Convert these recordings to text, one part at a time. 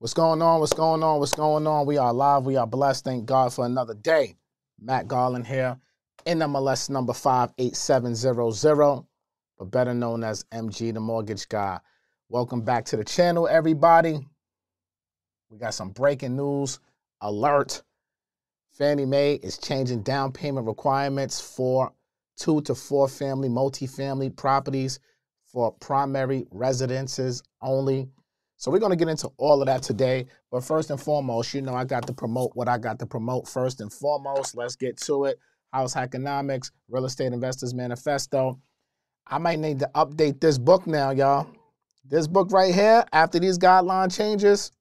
What's going on? What's going on? What's going on? We are live. We are blessed. Thank God for another day. Matt Garland here, NMLS number 58700, but better known as MG the Mortgage Guy. Welcome back to the channel, everybody. We got some breaking news alert. Fannie Mae is changing down payment requirements for two to four family, multifamily properties for primary residences only. So we're going to get into all of that today. But first and foremost, you know, I got to promote what I got to promote first and foremost. Let's get to it. House Hackonomics, Real Estate Investors Manifesto. I might need to update this book now, y'all. This book right here, after these guideline changes,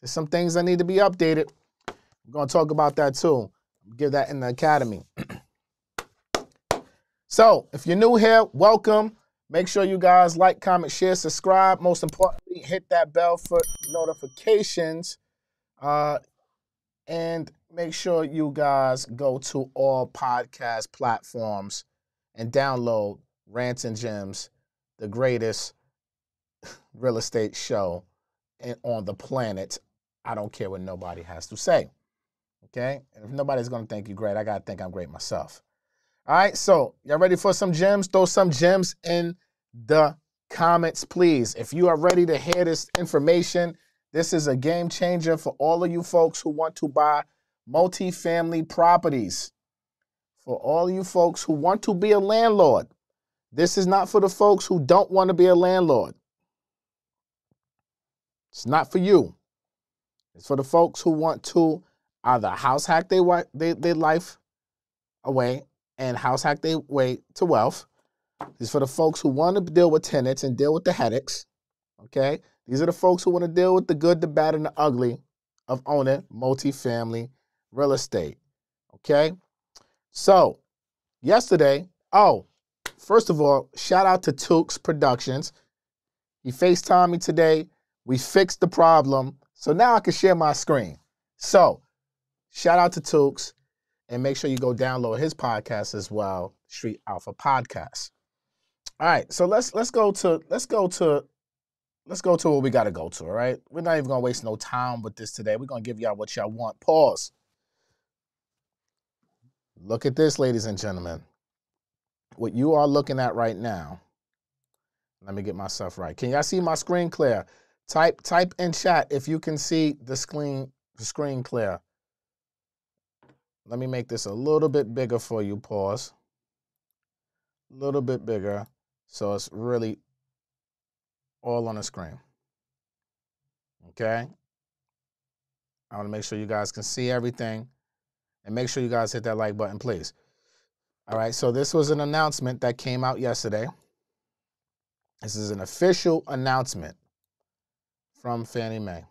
there's some things that need to be updated. We're going to talk about that too. Give that in the academy. so, if you're new here, welcome. Make sure you guys like, comment, share, subscribe. Most importantly, hit that bell for notifications. Uh, and make sure you guys go to all podcast platforms and download Rants and Gems, the greatest real estate show on the planet. I don't care what nobody has to say. Okay? And if nobody's going to think you great, I got to think I'm great myself. All right, so y'all ready for some gems? Throw some gems in the comments, please. If you are ready to hear this information, this is a game changer for all of you folks who want to buy multifamily properties. For all you folks who want to be a landlord, this is not for the folks who don't want to be a landlord. It's not for you. It's for the folks who want to either house hack their, their, their life away and house hack their way to wealth. This is for the folks who want to deal with tenants and deal with the headaches. Okay? These are the folks who want to deal with the good, the bad, and the ugly of owning multifamily real estate. Okay? So, yesterday, oh, first of all, shout out to Tukes Productions. He FaceTimed me today. We fixed the problem. So now I can share my screen. So, shout out to Tukes and make sure you go download his podcast as well, Street Alpha Podcast. All right, so let's let's go to let's go to let's go to what we got to go to. All right, we're not even gonna waste no time with this today. We're gonna give y'all what y'all want. Pause. Look at this, ladies and gentlemen. What you are looking at right now. Let me get myself right. Can y'all see my screen clear? Type type in chat if you can see the screen the screen clear. Let me make this a little bit bigger for you. Pause. A little bit bigger. So it's really all on the screen. Okay? I want to make sure you guys can see everything. And make sure you guys hit that like button, please. All right, so this was an announcement that came out yesterday. This is an official announcement from Fannie Mae.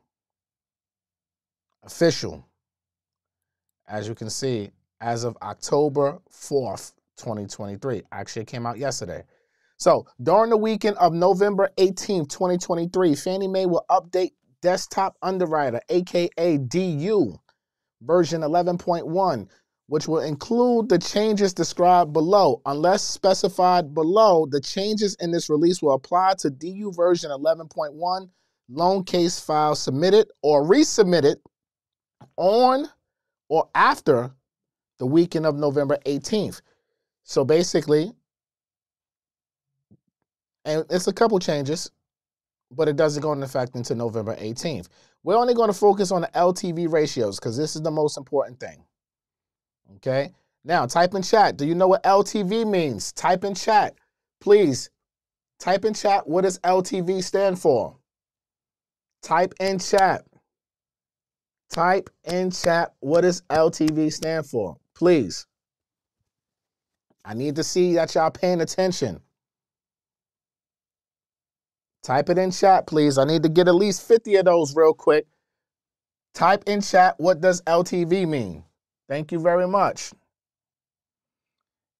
Official. As you can see, as of October 4th, 2023. Actually, it came out yesterday. So during the weekend of November 18th, 2023, Fannie Mae will update Desktop Underwriter, aka DU, version 11.1, which will include the changes described below. Unless specified below, the changes in this release will apply to DU version 11.1 loan case file submitted or resubmitted on or after the weekend of November 18th. So basically, and it's a couple changes, but it doesn't go into effect until November 18th. We're only going to focus on the LTV ratios because this is the most important thing. Okay? Now, type in chat. Do you know what LTV means? Type in chat. Please type in chat what does LTV stand for? Type in chat. Type in chat what does LTV stand for? Please. I need to see that y'all paying attention. Type it in chat, please. I need to get at least 50 of those real quick. Type in chat, what does LTV mean? Thank you very much.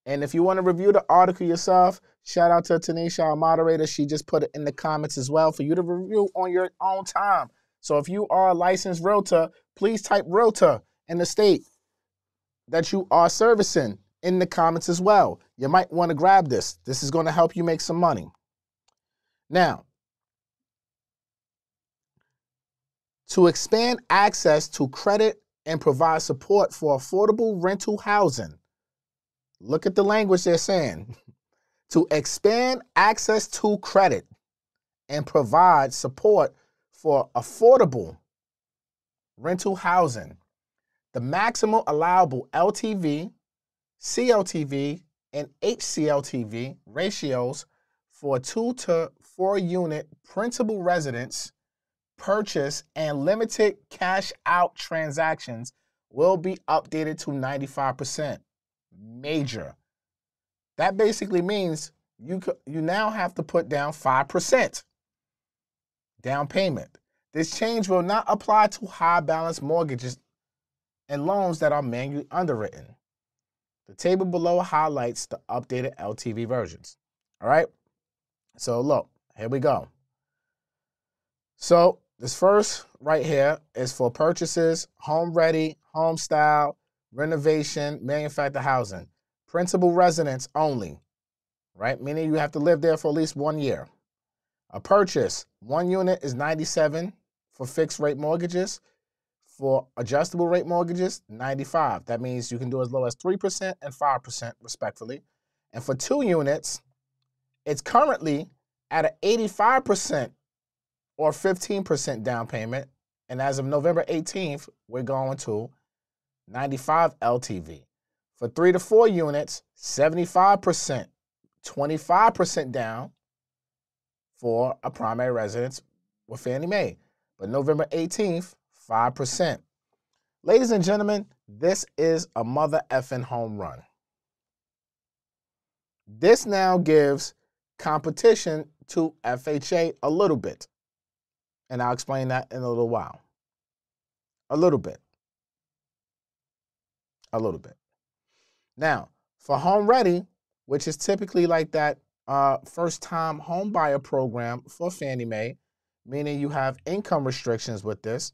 And if you want to review the article yourself, shout out to Tanisha, our moderator. She just put it in the comments as well for you to review on your own time. So if you are a licensed realtor, please type realtor in the state that you are servicing in the comments as well. You might want to grab this. This is going to help you make some money. Now, to expand access to credit and provide support for affordable rental housing. Look at the language they're saying. to expand access to credit and provide support for affordable rental housing. The maximum allowable LTV, CLTV, and HCLTV ratios for two to four unit principal residence purchase and limited cash out transactions will be updated to 95%. Major. That basically means you you now have to put down 5% down payment. This change will not apply to high balance mortgages and loans that are manually underwritten. The table below highlights the updated LTV versions. All right. So look, here we go. So this first right here is for purchases, home ready, home style, renovation, manufactured housing, principal residence only, right? Meaning you have to live there for at least one year. A purchase, one unit is 97 for fixed rate mortgages. For adjustable rate mortgages, 95. That means you can do as low as 3% and 5% respectfully. And for two units, it's currently at an 85% or 15% down payment. And as of November 18th, we're going to 95 LTV. For three to four units, 75%, 25% down for a primary residence with Fannie Mae. But November 18th, 5%. Ladies and gentlemen, this is a mother effing home run. This now gives competition to FHA a little bit. And I'll explain that in a little while. A little bit. A little bit. Now, for Home Ready, which is typically like that uh, first time home buyer program for Fannie Mae, meaning you have income restrictions with this.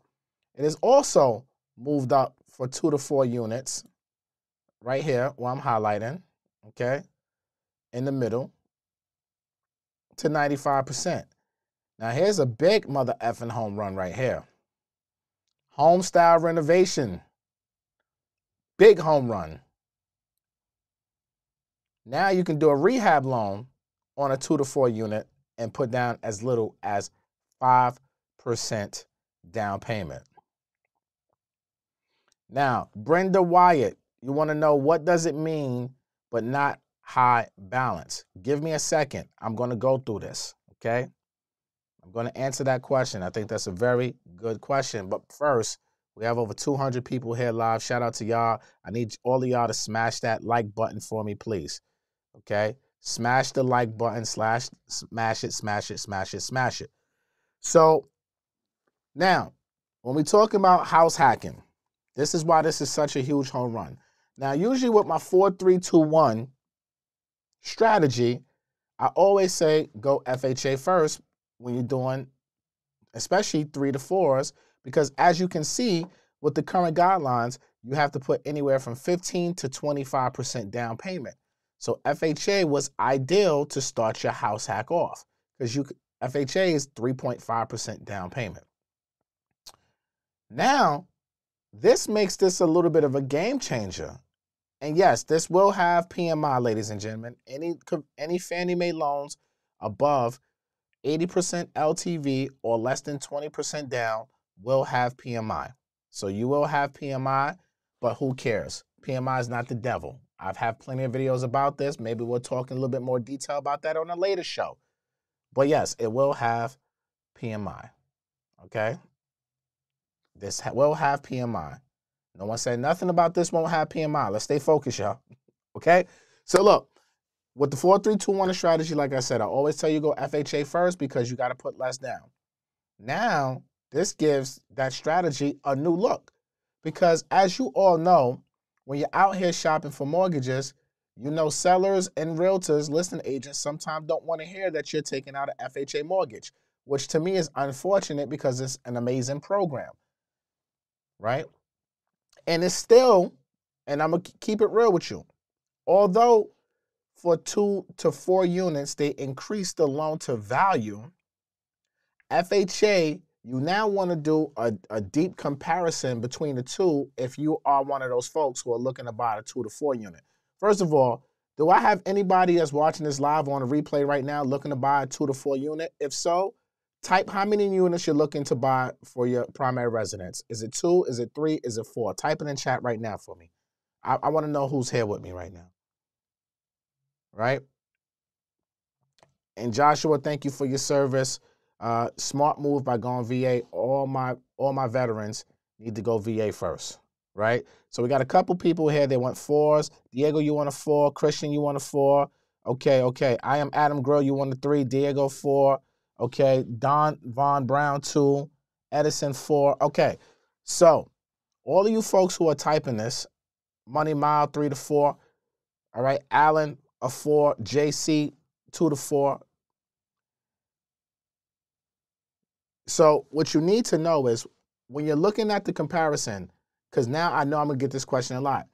It is also moved up for two to four units right here where I'm highlighting, okay, in the middle to 95%. Now, here's a big mother effing home run right here. Home style renovation. Big home run. Now you can do a rehab loan on a two to four unit and put down as little as 5% down payment. Now, Brenda Wyatt, you want to know what does it mean but not high balance? Give me a second. I'm going to go through this, okay? I'm going to answer that question. I think that's a very good question. But first, we have over 200 people here live. Shout out to y'all. I need all of y'all to smash that like button for me, please. Okay? Smash the like button, slash, smash it, smash it, smash it, smash it. So now, when we talk about house hacking, this is why this is such a huge home run. Now, usually with my 4321 strategy, I always say go FHA first when you're doing, especially three to fours, because as you can see with the current guidelines, you have to put anywhere from 15 to 25% down payment. So FHA was ideal to start your house hack off because you FHA is 3.5% down payment. Now, this makes this a little bit of a game changer. And yes, this will have PMI, ladies and gentlemen. Any any Fannie Mae loans above 80% LTV or less than 20% down will have PMI. So you will have PMI, but who cares? PMI is not the devil. I've had plenty of videos about this. Maybe we'll talk in a little bit more detail about that on a later show. But yes, it will have PMI. Okay? This will have PMI. No one said nothing about this won't have PMI. Let's stay focused, y'all. Okay? So look, with the 4321 strategy, like I said, I always tell you go FHA first because you got to put less down. Now, this gives that strategy a new look. Because as you all know, when you're out here shopping for mortgages, you know sellers and realtors, listing agents sometimes don't want to hear that you're taking out an FHA mortgage, which to me is unfortunate because it's an amazing program. Right? And it's still, and I'm going to keep it real with you, although for two to four units, they increase the loan to value, FHA You now want to do a, a deep comparison between the two if you are one of those folks who are looking to buy a two to four unit. First of all, do I have anybody that's watching this live on a replay right now looking to buy a two to four unit? If so, type how many units you're looking to buy for your primary residence. Is it two? Is it three? Is it four? Type it in chat right now for me. I, I want to know who's here with me right now. Right? And Joshua, thank you for your service. Uh, smart move by going VA. All my all my veterans need to go VA first right? So we got a couple people here. They want fours. Diego, you want a four. Christian, you want a four. Okay, okay. I am Adam Grill. You want a three. Diego, four. Okay. Don Von Brown, two. Edison, four. Okay. So all of you folks who are typing this, Money Mile, three to four. All right. Allen, a four. JC, two to four. So what you need to know is when you're looking at the comparison, because now I know I'm to get this question a lot.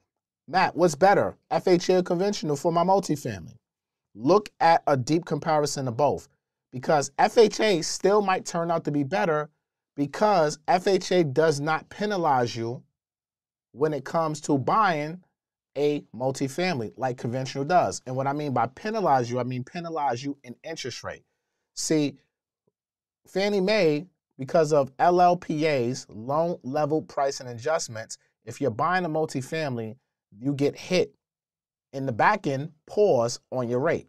Matt, what's better, FHA or conventional for my multifamily? Look at a deep comparison of both because FHA still might turn out to be better because FHA does not penalize you when it comes to buying a multifamily like conventional does. And what I mean by penalize you, I mean penalize you in interest rate. See, Fannie Mae because of LLPA's loan level pricing adjustments, if you're buying a multifamily, you get hit in the back end pause on your rate.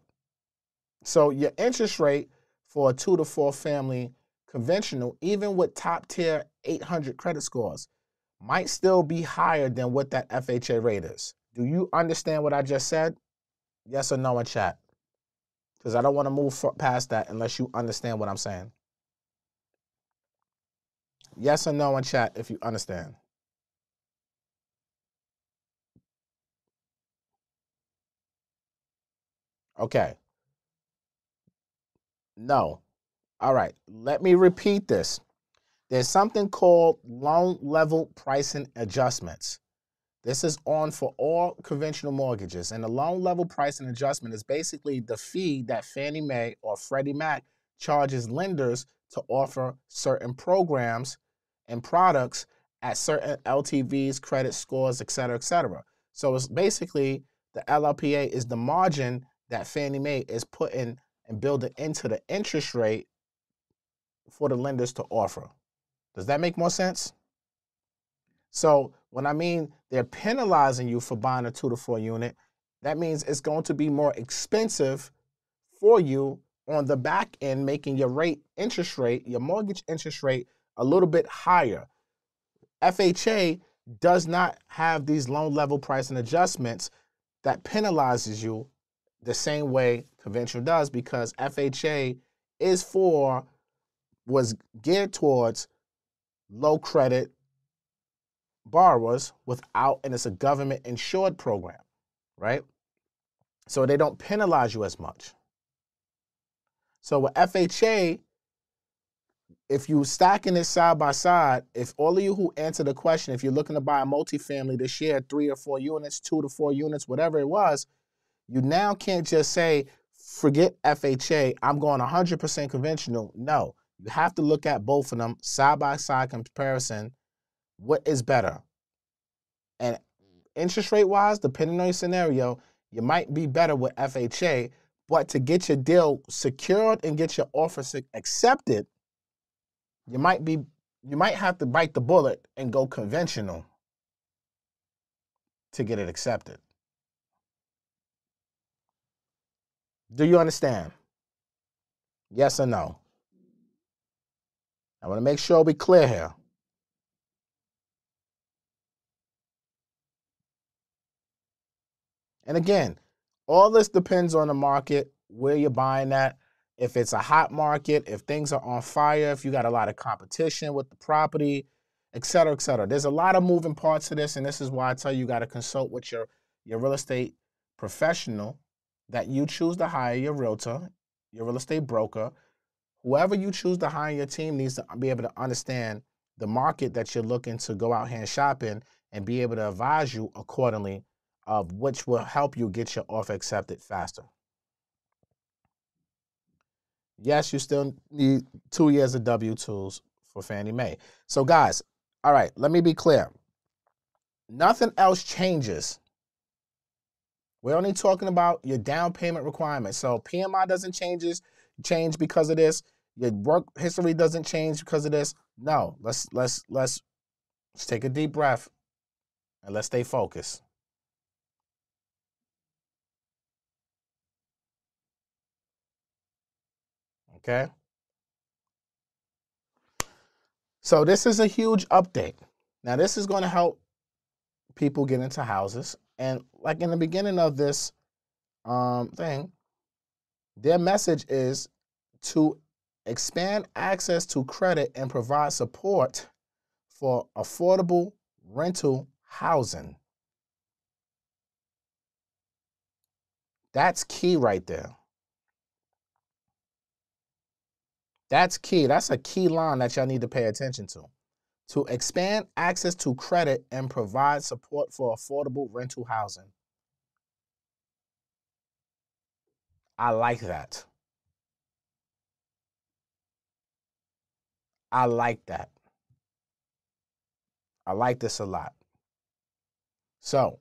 So your interest rate for a two to four family conventional, even with top tier 800 credit scores, might still be higher than what that FHA rate is. Do you understand what I just said? Yes or no in chat? Because I don't want to move past that unless you understand what I'm saying. Yes or no in chat if you understand. Okay. No. All right. Let me repeat this. There's something called loan level pricing adjustments. This is on for all conventional mortgages. And the loan level pricing adjustment is basically the fee that Fannie Mae or Freddie Mac charges lenders to offer certain programs and products at certain LTVs, credit scores, et cetera, et cetera. So it's basically the LLPA is the margin that Fannie Mae is putting and building into the interest rate for the lenders to offer. Does that make more sense? So when I mean they're penalizing you for buying a two to four unit, that means it's going to be more expensive for you on the back end, making your rate interest rate, your mortgage interest rate a little bit higher. FHA does not have these loan level pricing adjustments that penalizes you the same way conventional does because FHA is for was geared towards low credit borrowers without and it's a government insured program, right? So they don't penalize you as much. So with FHA, if you stacking it side by side, if all of you who answer the question, if you're looking to buy a multifamily to share three or four units, two to four units, whatever it was, you now can't just say, forget FHA, I'm going 100% conventional. No, you have to look at both of them side by side comparison. What is better? And interest rate wise, depending on your scenario, you might be better with FHA, but to get your deal secured and get your offer accepted, you might be you might have to bite the bullet and go conventional to get it accepted. Do you understand? Yes or no? I want to make sure we clear here. And again, all this depends on the market, where you're buying at, if it's a hot market, if things are on fire, if you got a lot of competition with the property, et cetera, et cetera. There's a lot of moving parts to this, and this is why I tell you you got to consult with your, your real estate professional that you choose to hire, your realtor, your real estate broker. Whoever you choose to hire your team needs to be able to understand the market that you're looking to go out here and shop in and be able to advise you accordingly of which will help you get your offer accepted faster. Yes, you still need two years of W 2s for Fannie Mae. So, guys, all right, let me be clear. Nothing else changes. We're only talking about your down payment requirements. So PMI doesn't changes change because of this. Your work history doesn't change because of this. No, let's let's let's let's take a deep breath and let's stay focused. Okay. So this is a huge update. Now this is going to help people get into houses. And like in the beginning of this um, thing, their message is to expand access to credit and provide support for affordable rental housing. That's key right there. That's key. That's a key line that y'all need to pay attention to. To expand access to credit and provide support for affordable rental housing. I like that. I like that. I like this a lot. So,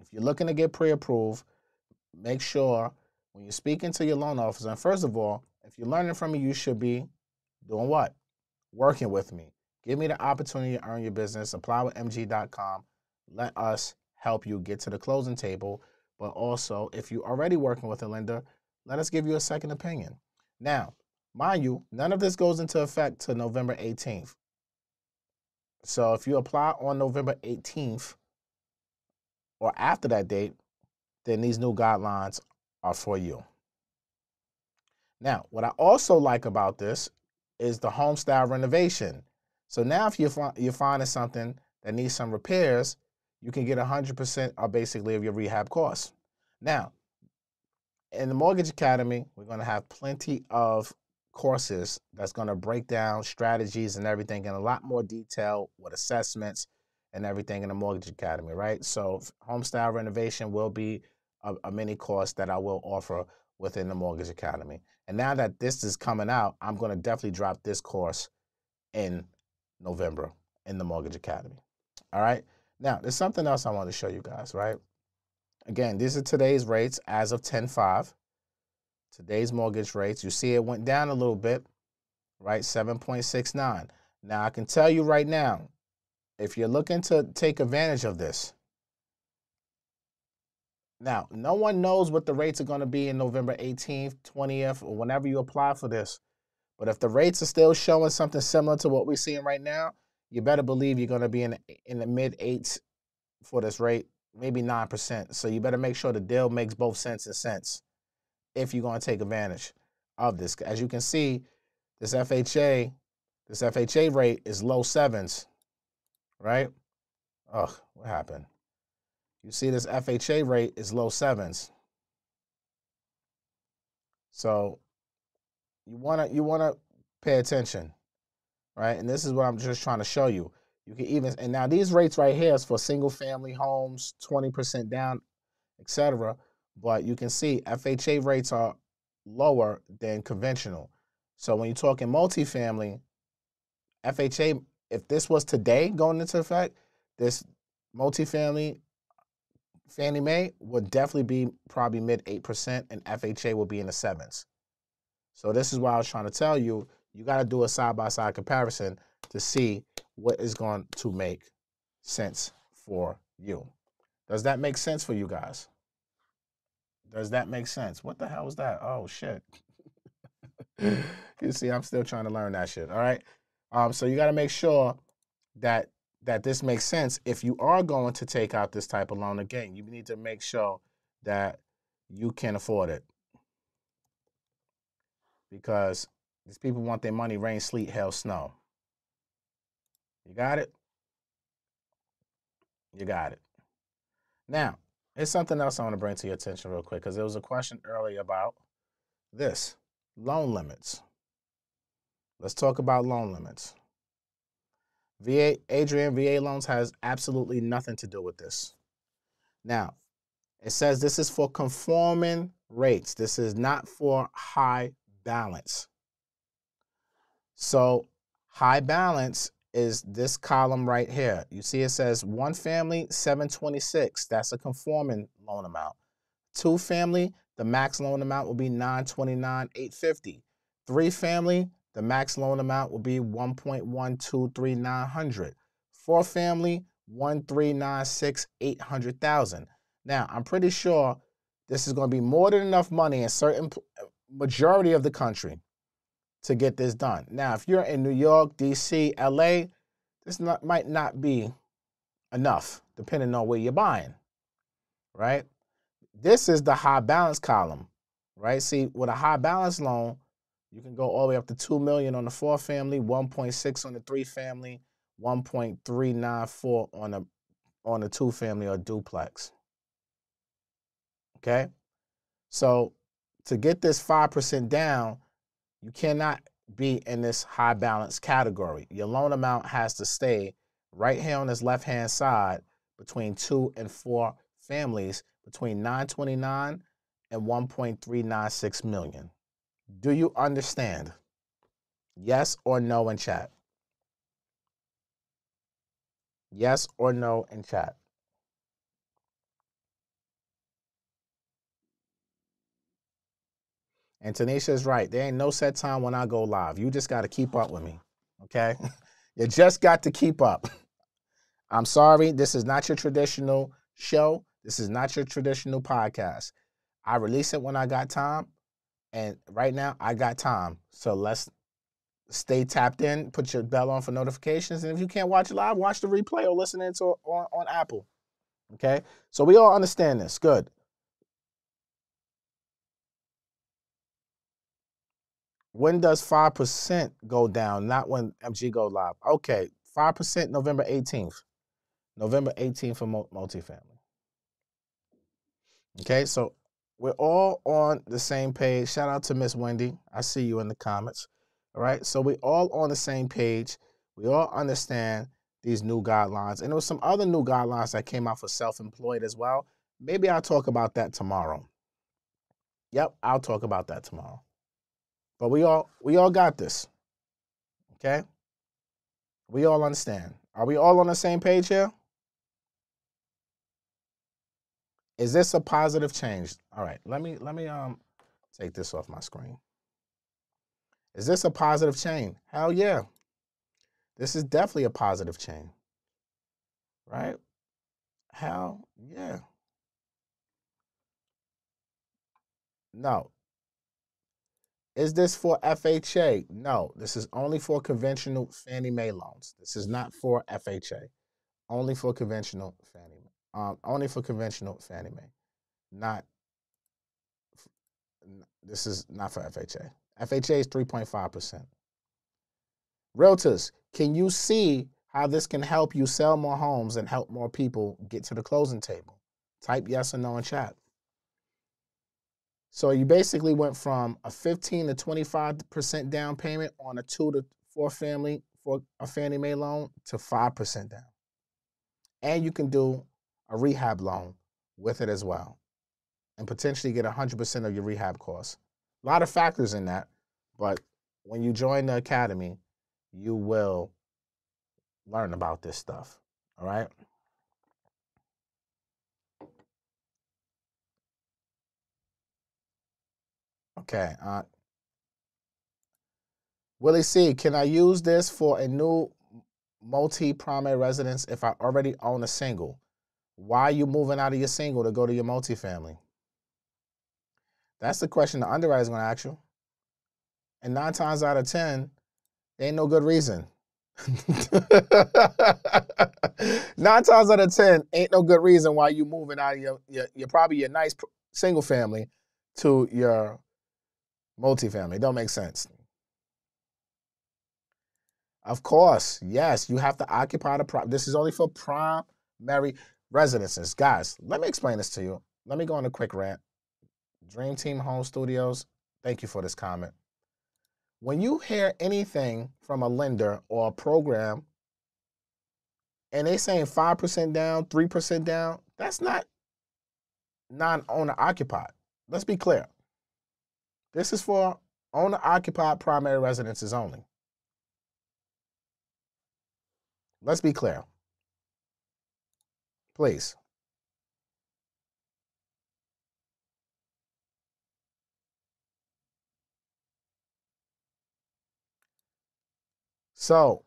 if you're looking to get pre approved, make sure when you're speaking to your loan officer, and first of all, if you're learning from me, you should be doing what? Working with me. Give me the opportunity to earn your business. Apply with MG.com. Let us help you get to the closing table. But also, if you're already working with a lender, let us give you a second opinion. Now, mind you, none of this goes into effect to November 18th. So if you apply on November 18th or after that date, then these new guidelines are for you. Now, what I also like about this is the home style renovation. So now if you're, you're finding something that needs some repairs, you can get 100% of basically of your rehab costs. Now, in the Mortgage Academy, we're going to have plenty of courses that's going to break down strategies and everything in a lot more detail with assessments and everything in the Mortgage Academy, right? So, home style renovation will be a, a mini course that I will offer within the Mortgage Academy. And now that this is coming out, I'm going to definitely drop this course in November in the Mortgage Academy. All right. Now, there's something else I want to show you guys, right? Again, these are today's rates as of 10.5. Today's mortgage rates. You see it went down a little bit, right? 7.69. Now, I can tell you right now, if you're looking to take advantage of this, now, no one knows what the rates are going to be in November 18th, 20th, or whenever you apply for this. But if the rates are still showing something similar to what we're seeing right now, you better believe you're going to be in the, in the mid eights for this rate, maybe 9%. So you better make sure the deal makes both sense and sense if you're going to take advantage of this. As you can see, this FHA, this FHA rate is low sevens, right? Ugh, what happened? You see this FHA rate is low sevens. So you wanna you wanna pay attention, right? And this is what I'm just trying to show you. You can even and now these rates right here is for single family homes, 20% down, etc. But you can see FHA rates are lower than conventional. So when you're talking multifamily, FHA, if this was today going into effect, this multifamily Fannie Mae would definitely be probably mid 8%, and FHA will be in the sevens. So this is why I was trying to tell you, you got to do a side-by-side comparison to see what is going to make sense for you. Does that make sense for you guys? Does that make sense? What the hell was that? Oh shit. you see, I'm still trying to learn that shit. All right. Um, so you got to make sure that that this makes sense. If you are going to take out this type of loan again, you need to make sure that you can afford it. Because these people want their money rain, sleet, hail, snow. You got it? You got it. Now, there's something else I want to bring to your attention real quick because there was a question earlier about this loan limits. Let's talk about loan limits. VA, Adrian, VA loans has absolutely nothing to do with this. Now, it says this is for conforming rates. This is not for high balance. So High balance is this column right here. You see it says one family, 726. That's a conforming loan amount. Two family, the max loan amount will be 929, 850. Three family, the max loan amount will be 1.123900. Four family, 1396, 800,000. Now, I'm pretty sure this is going to be more than enough money in certain uh, majority of the country to get this done. Now, if you're in New York, DC, LA, this not, might not be enough, depending on where you're buying, right? This is the high balance column, right? See, with a high balance loan, you can go all the way up to 2 million on the four family, 1.6 on the three family, 1.394 on a on a two family or duplex. Okay? So to get this 5% down, you cannot be in this high balance category. Your loan amount has to stay right here on this left hand side between two and four families between 929 and 1.396 million. Do you understand? Yes or no in chat? Yes or no in chat? And Tanisha is right. There ain't no set time when I go live. You just got to keep up with me. Okay? you just got to keep up. I'm sorry. This is not your traditional show. This is not your traditional podcast. I release it when I got time. And right now, I got time. So let's stay tapped in. Put your bell on for notifications. And if you can't watch live, watch the replay or listen to it on, on Apple. Okay? So we all understand this. Good. When does 5% go down? Not when MG go live. Okay, 5% November 18th. November 18th for multifamily. Okay, so we're all on the same page. Shout out to Miss Wendy. I see you in the comments. All right, so we all on the same page. We all understand these new guidelines. And there some other new guidelines that came out for self-employed as well. Maybe I'll talk about that tomorrow. Yep, I'll talk about that tomorrow. But we all we all got this. Okay? We all understand. Are we all on the same page here? Is this a positive change? All right, let me let me um take this off my screen. Is this a positive chain? Hell yeah. This is definitely a positive chain. Right? Hell yeah. No, is this for FHA? No, this is only for conventional Fannie Mae loans. This is not for FHA. Only for conventional Fannie Mae. Um, only for conventional Fannie Mae. Not. This is not for FHA. FHA is 3.5%. Realtors, can you see how this can help you sell more homes and help more people get to the closing table? Type yes or no in chat. So you basically went from a 15 to 25% down payment on a two to four family for a Fannie Mae loan to 5% down. And you can do a rehab loan with it as well and potentially get 100% of your rehab costs. A lot of factors in that, but when you join the academy, you will learn about this stuff. All right. Okay. Uh, Willie C, can I use this for a new multi-primary residence if I already own a single? Why are you moving out of your single to go to your multifamily? That's the question the underwriter is going to ask you. And nine times out of 10, there ain't no good reason. nine times out of 10, ain't no good reason why you moving out of your, your, your probably your nice single family to your Multifamily. Don't make sense. Of course, yes, you have to occupy the prop. This is only for primary residences. Guys, let me explain this to you. Let me go on a quick rant. Dream Team Home Studios, thank you for this comment. When you hear anything from a lender or a program and they saying 5% down, 3% down, that's not non-owner occupied. Let's be clear. This is for owner occupied primary residences only. Let's be clear. Please. So,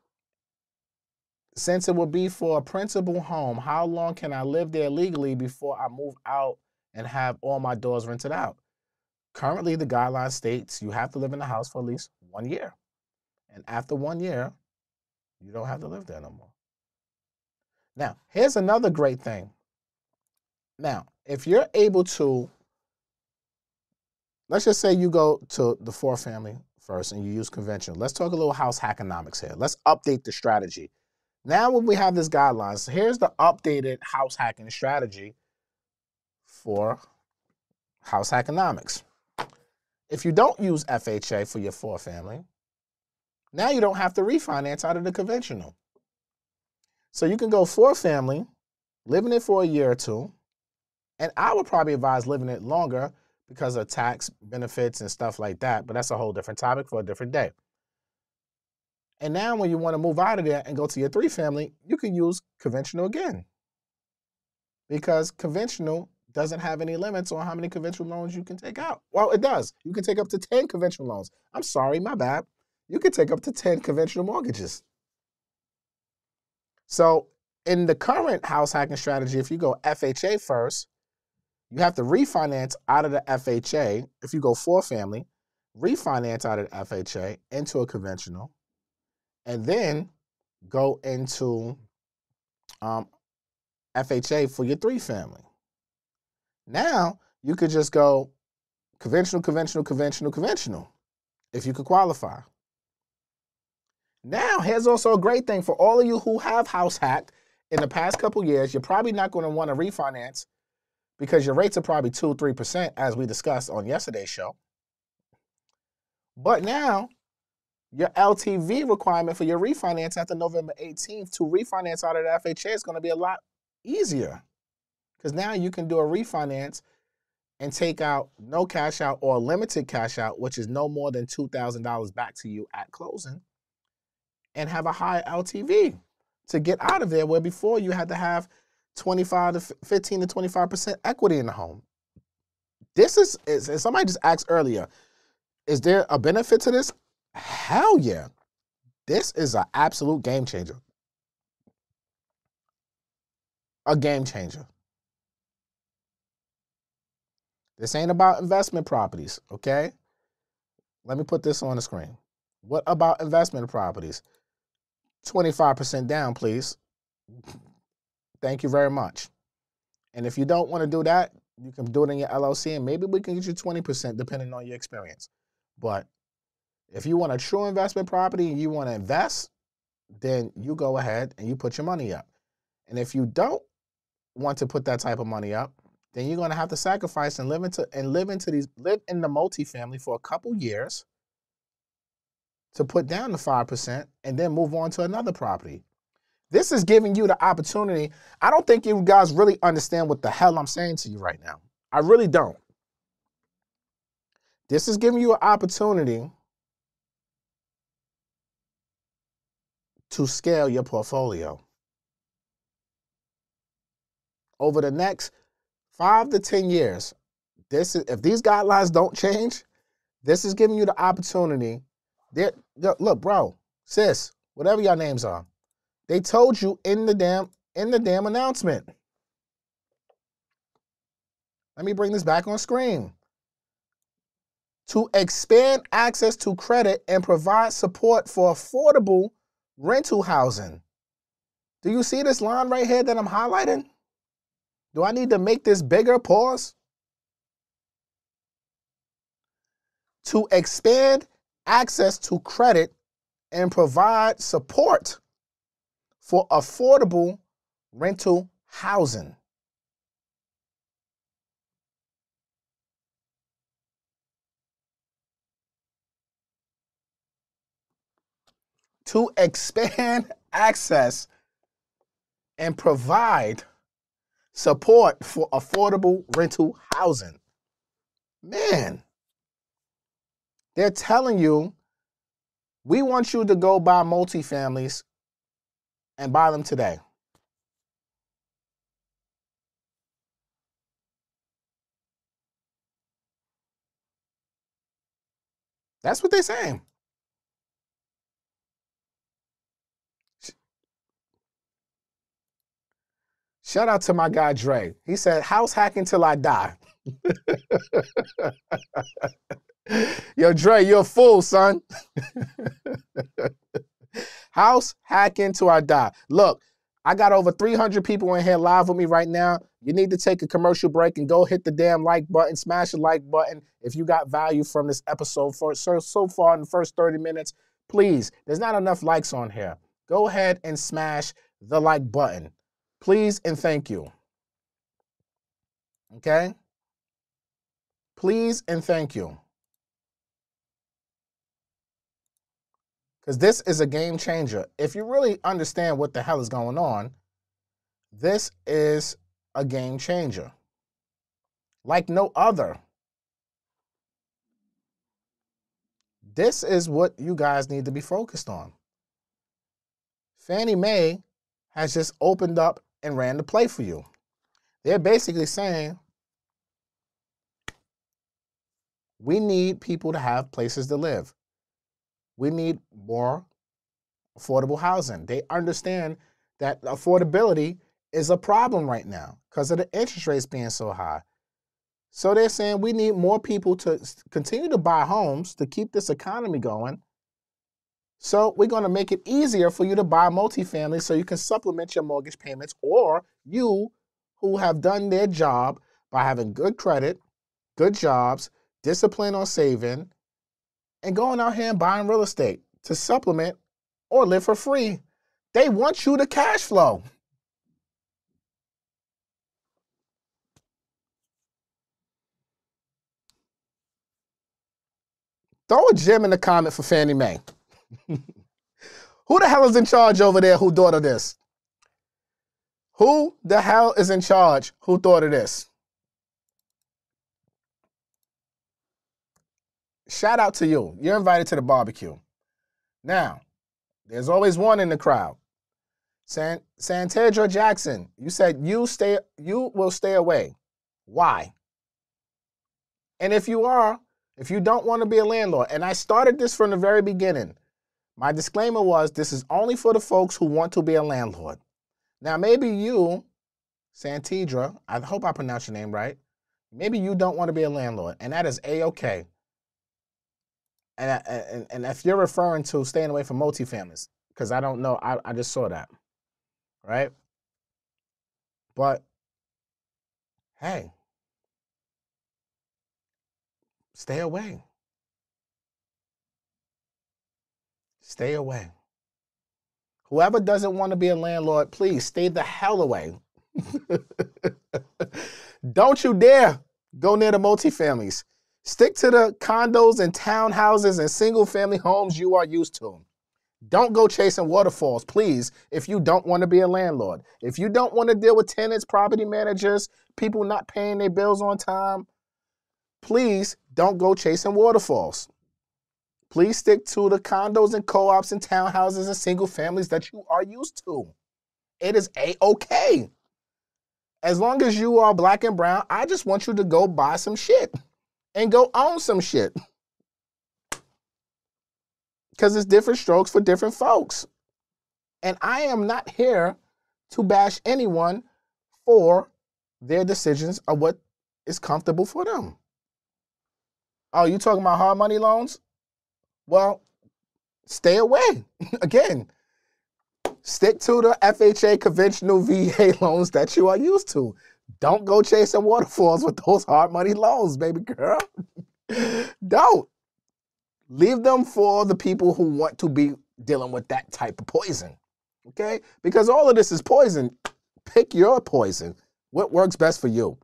since it would be for a principal home, how long can I live there legally before I move out and have all my doors rented out? Currently, the guideline states you have to live in the house for at least one year. And after one year, you don't have to live there no more. Now, here's another great thing. Now, if you're able to, let's just say you go to the four family first and you use conventional. Let's talk a little house hackonomics here. Let's update the strategy. Now, when we have this guidelines, here's the updated house hacking strategy for house hackonomics. If you don't use FHA for your four family, now you don't have to refinance out of the conventional. So you can go four family, living it for a year or two, and I would probably advise living it longer because of tax benefits and stuff like that, but that's a whole different topic for a different day. And now when you want to move out of there and go to your three family, you can use conventional again. Because conventional doesn't have any limits on how many conventional loans you can take out. Well, it does. You can take up to 10 conventional loans. I'm sorry, my bad. You can take up to 10 conventional mortgages. So, in the current house hacking strategy, if you go FHA first, you have to refinance out of the FHA. If you go four family, refinance out of the FHA into a conventional, and then go into um, FHA for your three family. Now you could just go conventional, conventional, conventional, conventional if you could qualify. Now, here's also a great thing for all of you who have house hacked in the past couple years. You're probably not going to want to refinance because your rates are probably 2 3%, as we discussed on yesterday's show. But now, your LTV requirement for your refinance after November 18th to refinance out of the FHA is going to be a lot easier. Because now you can do a refinance and take out no cash out or limited cash out, which is no more than $2,000 back to you at closing, and have a high LTV to get out of there, where before you had to have 25 to 15 to 25% equity in the home. This is, is somebody just asked earlier, is there a benefit to this? Hell yeah. This is an absolute game changer. A game changer. This ain't about investment properties, okay? Let me put this on the screen. What about investment properties? 25% down, please. Thank you very much. And if you don't want to do that, you can do it in your LLC and maybe we can get you 20% depending on your experience. But if you want a true investment property and you want to invest, then you go ahead and you put your money up. And if you don't want to put that type of money up, then you're going to have to sacrifice and live into and live into these live in the multifamily for a couple years to put down the 5% and then move on to another property. This is giving you the opportunity. I don't think you guys really understand what the hell I'm saying to you right now. I really don't. This is giving you an opportunity to scale your portfolio. Over the next five to 10 years, this is, if these guidelines don't change, this is giving you the opportunity. There, look, bro, sis, whatever your names are, they told you in the damn in the damn announcement. Let me bring this back on screen. To expand access to credit and provide support for affordable rental housing. Do you see this line right here that I'm highlighting? Do I need to make this bigger? Pause. To expand access to credit and provide support for affordable rental housing. To expand access and provide support for affordable rental housing. Man, they're telling you we want you to go buy multifamilies and buy them today. That's what they're saying. Shout out to my guy Dre. He said, house hacking till I die. Yo, Dre, you're a fool, son. house hacking till I die. Look, I got over 300 people in here live with me right now. You need to take a commercial break and go hit the damn like button, smash the like button. If you got value from this episode for so, so far in the first 30 minutes, please, there's not enough likes on here. Go ahead and smash the like button. Please and thank you. Okay? Please and thank you. Because this is a game changer. If you really understand what the hell is going on, this is a game changer. Like no other. This is what you guys need to be focused on. Fannie Mae has just opened up and ran the play for you. They're basically saying we need people to have places to live. We need more affordable housing. They understand that affordability is a problem right now because of the interest rates being so high. So they're saying we need more people to continue to buy homes to keep this economy going so we're going to make it easier for you to buy multifamily so you can supplement your mortgage payments or you who have done their job by having good credit, good jobs, discipline on saving, and going out here and buying real estate to supplement or live for free. They want you to cash flow. Throw a gem in the comment for Fannie Mae. who the hell is in charge over there who thought of this? Who the hell is in charge who thought of this? Shout out to you. You're invited to the barbecue. Now, there's always one in the crowd. San Santedra Jackson, you said you stay you will stay away. Why? And if you are, if you don't want to be a landlord, and I started this from the very beginning, my disclaimer was this is only for the folks who want to be a landlord. Now, maybe you, Santidra, I hope I pronounced your name right. Maybe you don't want to be a landlord, and that is a okay. And, and, and if you're referring to staying away from multifamilies, because I don't know, I, I just saw that, right? But hey, stay away. Stay away. Whoever doesn't want to be a landlord, please stay the hell away. Don't you dare go near the multifamilies. Stick to the condos and townhouses and single family homes you are used to. Don't go chasing waterfalls, please, if you don't want to be a landlord. If you don't want to deal with tenants, property managers, people not paying their bills on time, please don't go chasing waterfalls. Please stick to the condos and co ops and townhouses and single families that you are used to. It is a okay. As long as you are black and brown, I just want you to go buy some shit and go own some shit. Because it's different strokes for different folks. And I am not here to bash anyone for their decisions of what is comfortable for them. Oh, you talking about hard money loans? Well, stay away. Again, stick to the FHA conventional VA loans that you are used to. Don't go chasing waterfalls with those hard money loans, baby girl. Don't. Leave them for the people who want to be dealing with that type of poison. Okay? Because all of this is poison. Pick your poison. What works best for you?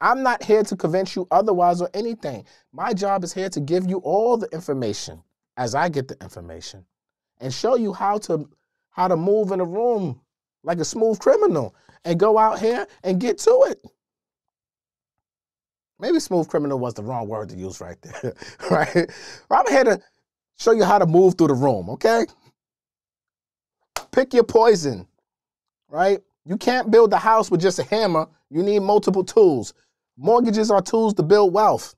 I'm not here to convince you otherwise or anything. My job is here to give you all the information as I get the information and show you how to how to move in a room like a smooth criminal and go out here and get to it. Maybe smooth criminal was the wrong word to use right there, right? I'm here to show you how to move through the room, okay? Pick your poison. right? You can't build the house with just a hammer. You need multiple tools. Mortgages are tools to build wealth.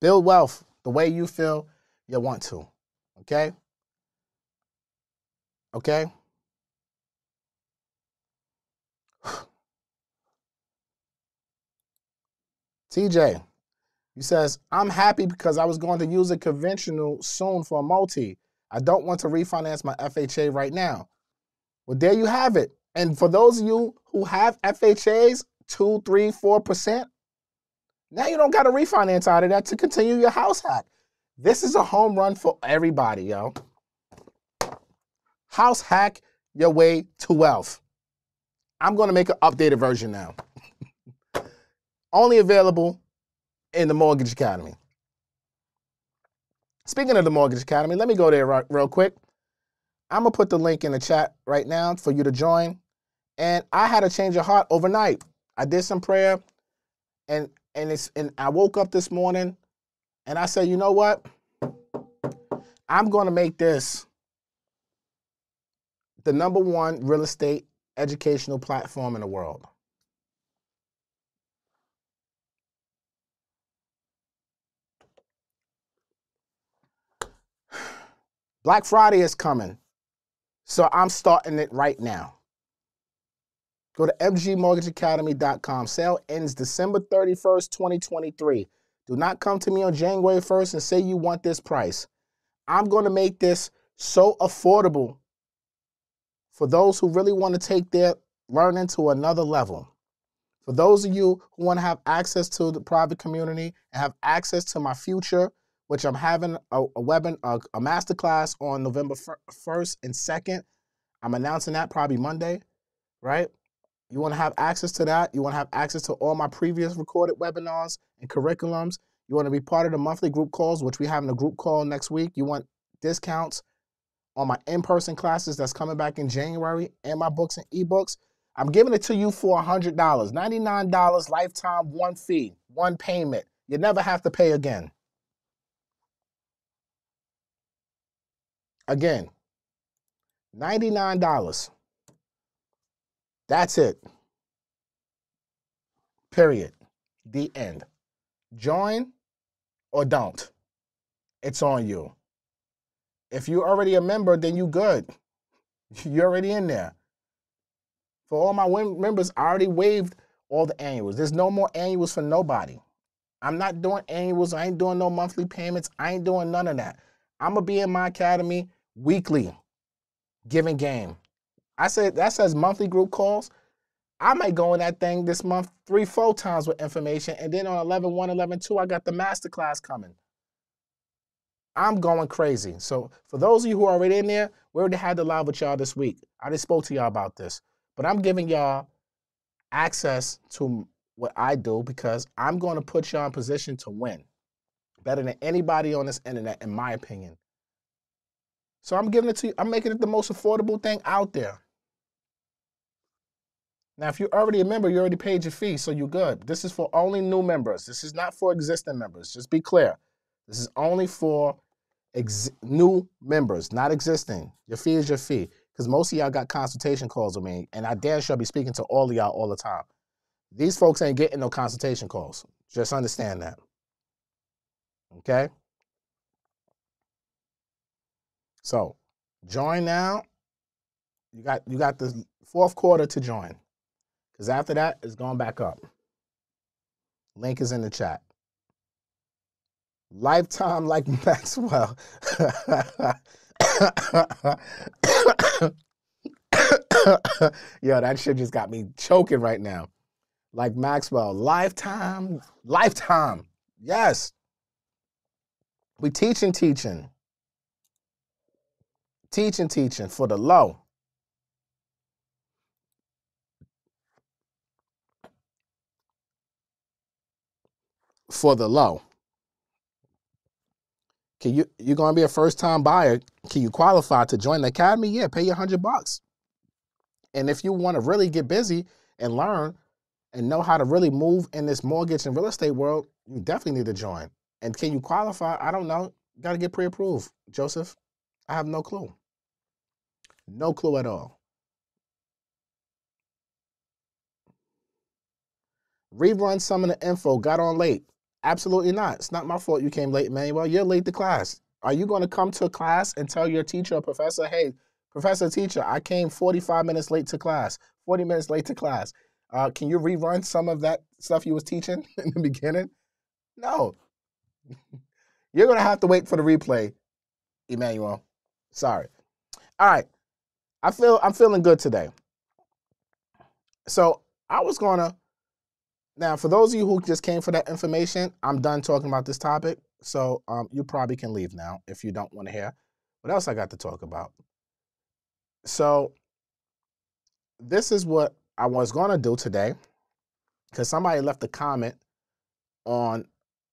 Build wealth the way you feel you want to. Okay? Okay? TJ, he says, I'm happy because I was going to use a conventional soon for a multi. I don't want to refinance my FHA right now. Well, there you have it. And for those of you who have FHAs, two, three, four percent, now you don't got to refinance out of that to continue your house hack. This is a home run for everybody, yo. House hack your way to wealth. I'm going to make an updated version now. Only available in the Mortgage Academy. Speaking of the Mortgage Academy, let me go there real quick. I'm going to put the link in the chat right now for you to join. And I had a change of heart overnight. I did some prayer and and it's and I woke up this morning and I said, "You know what? I'm going to make this the number one real estate educational platform in the world. Black Friday is coming. So I'm starting it right now. Go to mgmortgageacademy.com. Sale ends December 31st, 2023. Do not come to me on January 1st and say you want this price. I'm going to make this so affordable for those who really want to take their learning to another level. For those of you who want to have access to the private community and have access to my future, which I'm having a, a webinar, a, a masterclass on November 1st and 2nd. I'm announcing that probably Monday, right? You want to have access to that. You want to have access to all my previous recorded webinars and curriculums. You want to be part of the monthly group calls, which we have in a group call next week. You want discounts on my in-person classes that's coming back in January and my books and ebooks. I'm giving it to you for $100, $99 lifetime, one fee, one payment. You never have to pay again. Again, $99. That's it. Period. The end. Join or don't. It's on you. If you're already a member, then you good. You're already in there. For all my members, I already waived all the annuals. There's no more annuals for nobody. I'm not doing annuals. I ain't doing no monthly payments. I ain't doing none of that. I'm gonna be in my academy weekly, giving game. I said that says monthly group calls. I might go in that thing this month three, four times with information. And then on 11 1, 11 2, I got the masterclass coming. I'm going crazy. So for those of you who are already in there, we already had the live with y'all this week. I just spoke to y'all about this. But I'm giving y'all access to what I do because I'm going to put y'all in position to win. Better than anybody on this internet, in my opinion. So I'm giving it to you, I'm making it the most affordable thing out there. Now, if you're already a member, you already paid your fee, so you're good. This is for only new members. This is not for existing members. Just be clear. This is only for ex- new members, not existing. Your fee is your fee. Because most of y'all got consultation calls with me, and I damn sure be speaking to all of y'all all the time. These folks ain't getting no consultation calls. Just understand that. Okay? So join now. You got you got the fourth quarter to join. Because after that, it's going back up. Link is in the chat. Lifetime like Maxwell. Yo, that shit just got me choking right now. Like Maxwell. Lifetime. Lifetime. Yes. We teaching, teaching. Teaching, teaching for the low. For the low. Can you you're gonna be a first time buyer? Can you qualify to join the academy? Yeah, pay your hundred bucks. And if you want to really get busy and learn and know how to really move in this mortgage and real estate world, you definitely need to join. And can you qualify? I don't know. Got to get pre-approved, Joseph. I have no clue. No clue at all. Rerun some of the info. Got on late. Absolutely not. It's not my fault you came late, Manuel. You're late to class. Are you going to come to class and tell your teacher or professor, hey, professor, teacher, I came 45 minutes late to class, 40 minutes late to class. Uh, can you rerun some of that stuff you was teaching in the beginning? No. You're going to have to wait for the replay, Emmanuel. Sorry. All right. I feel I'm feeling good today. So I was gonna now for those of you who just came for that information, I'm done talking about this topic. So um, you probably can leave now if you don't want to hear what else I got to talk about. So this is what I was gonna do today because somebody left a comment on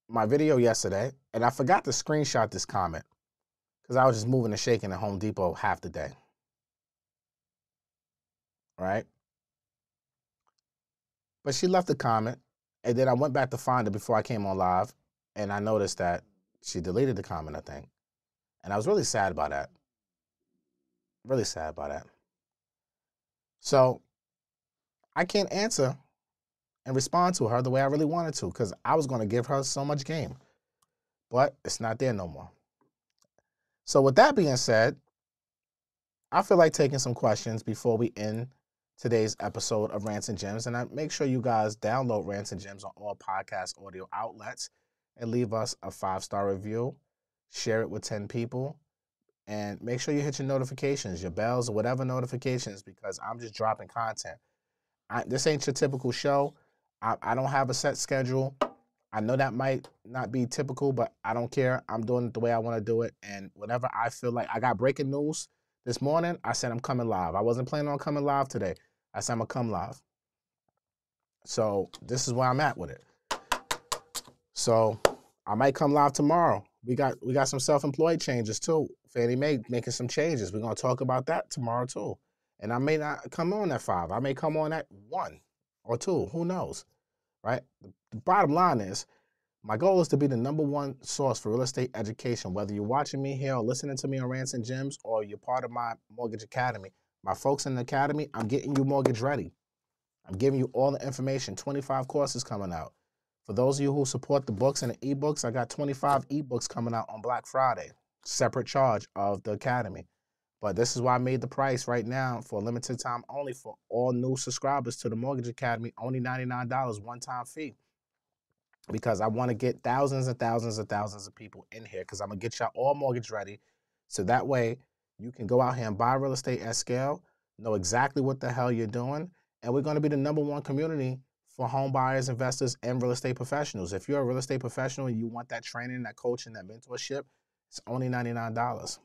my video yesterday, and I forgot to screenshot this comment because I was just moving and shaking at Home Depot half the day. Right? But she left a comment, and then I went back to find it before I came on live, and I noticed that she deleted the comment, I think. And I was really sad about that. Really sad about that. So I can't answer and respond to her the way I really wanted to because I was going to give her so much game. But it's not there no more. So, with that being said, I feel like taking some questions before we end today's episode of Rants and Gems. And I make sure you guys download Rants and Gems on all podcast audio outlets and leave us a five star review. Share it with 10 people. And make sure you hit your notifications, your bells, or whatever notifications, because I'm just dropping content. I, this ain't your typical show. I, I don't have a set schedule. I know that might not be typical, but I don't care. I'm doing it the way I want to do it. And whenever I feel like I got breaking news this morning, I said I'm coming live. I wasn't planning on coming live today. I said I'm gonna come live. So this is where I'm at with it. So I might come live tomorrow. We got we got some self-employed changes too. Fannie Mae making some changes. We're gonna talk about that tomorrow too. And I may not come on at five. I may come on at one or two. Who knows? Right? The bottom line is my goal is to be the number one source for real estate education. Whether you're watching me here or listening to me on Rants and Gems or you're part of my Mortgage Academy, my folks in the Academy, I'm getting you mortgage ready. I'm giving you all the information. 25 courses coming out. For those of you who support the books and the ebooks, I got 25 ebooks coming out on Black Friday, separate charge of the Academy. But this is why I made the price right now for a limited time only for all new subscribers to the Mortgage Academy, only $99, one time fee because I want to get thousands and thousands and thousands of people in here because I'm gonna get y'all all mortgage ready. So that way you can go out here and buy real estate at scale, know exactly what the hell you're doing, and we're gonna be the number one community for home buyers, investors, and real estate professionals. If you're a real estate professional and you want that training, that coaching, that mentorship, it's only $99.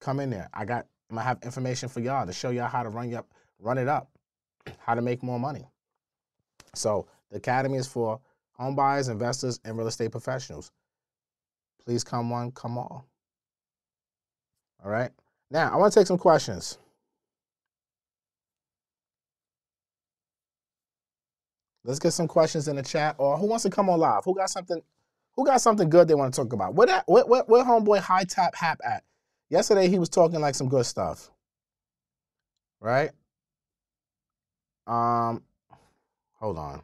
Come in there. I got I'm gonna have information for y'all to show y'all how to run up, run it up, how to make more money. So the Academy is for home buyers, investors, and real estate professionals. Please come one, come all. All right. Now, I want to take some questions. Let's get some questions in the chat. Or who wants to come on live? Who got something? Who got something good they want to talk about? Where that? Where, where, where homeboy high top hap at? Yesterday he was talking like some good stuff. Right? Um, hold on.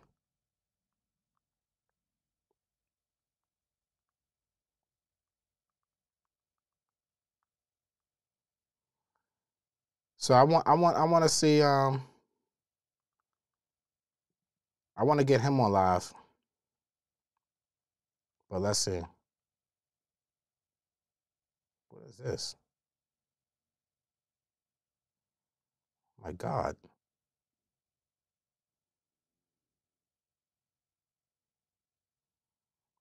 So I want I want I want to see um I want to get him on live. But let's see. What is this? My God.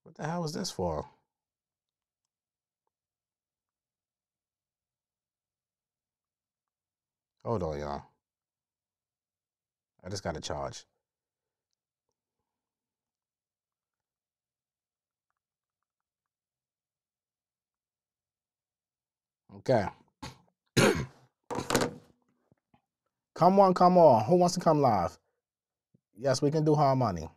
What the hell is this for? Hold on, y'all. I just got to charge. Okay. come on, come on. Who wants to come live? Yes, we can do hard money.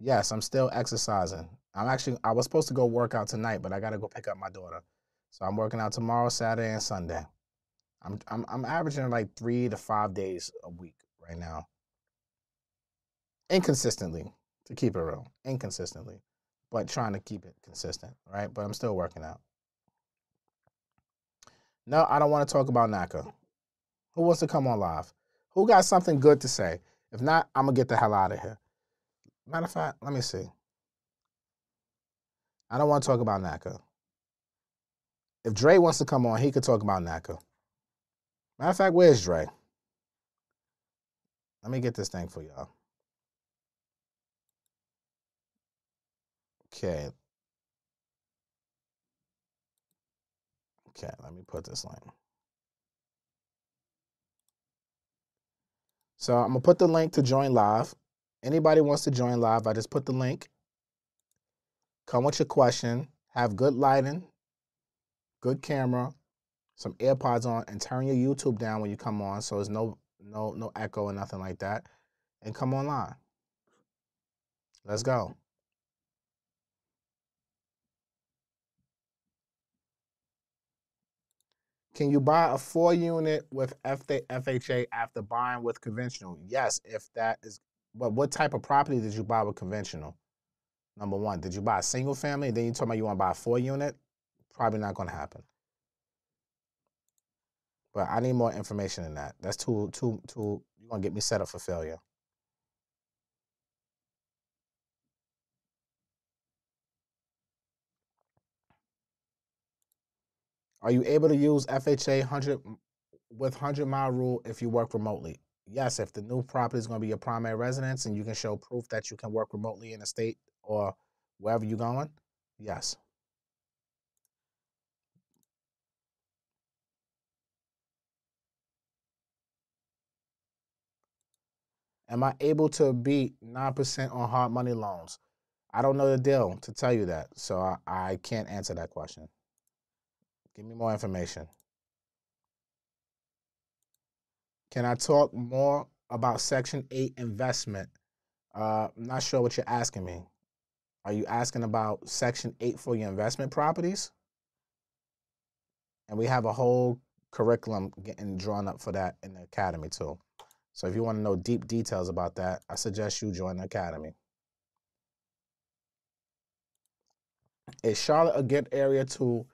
Yes, I'm still exercising. I'm actually I was supposed to go work out tonight, but I gotta go pick up my daughter. So I'm working out tomorrow, Saturday, and Sunday. I'm I'm I'm averaging like three to five days a week right now. Inconsistently, to keep it real. Inconsistently. But trying to keep it consistent, right? But I'm still working out. No, I don't want to talk about NACA. Who wants to come on live? Who got something good to say? If not, I'm gonna get the hell out of here. Matter of fact, let me see. I don't want to talk about NACA. If Dre wants to come on, he could talk about NACA. Matter of fact, where's Dre? Let me get this thing for y'all. Okay. Okay, let me put this link. So I'm gonna put the link to join live. Anybody wants to join live, I just put the link. Come with your question. Have good lighting, good camera, some AirPods on, and turn your YouTube down when you come on, so there's no no no echo or nothing like that. And come online. Let's go. Can you buy a four unit with FHA after buying with conventional? Yes, if that is. But what type of property did you buy with conventional? Number one, did you buy a single family? Then you told me you want to buy a four unit? Probably not going to happen. But I need more information than that. That's too too too. You're gonna get me set up for failure. Are you able to use FHA 100 with 100 mile rule if you work remotely? Yes, if the new property is going to be your primary residence and you can show proof that you can work remotely in a state or wherever you're going, yes. Am I able to beat 9% on hard money loans? I don't know the deal to tell you that, so I, I can't answer that question. Give me more information. Can I talk more about Section 8 investment? Uh, I'm not sure what you're asking me. Are you asking about Section 8 for your investment properties? And we have a whole curriculum getting drawn up for that in the academy, too. So if you want to know deep details about that, I suggest you join the academy. Is Charlotte a good area to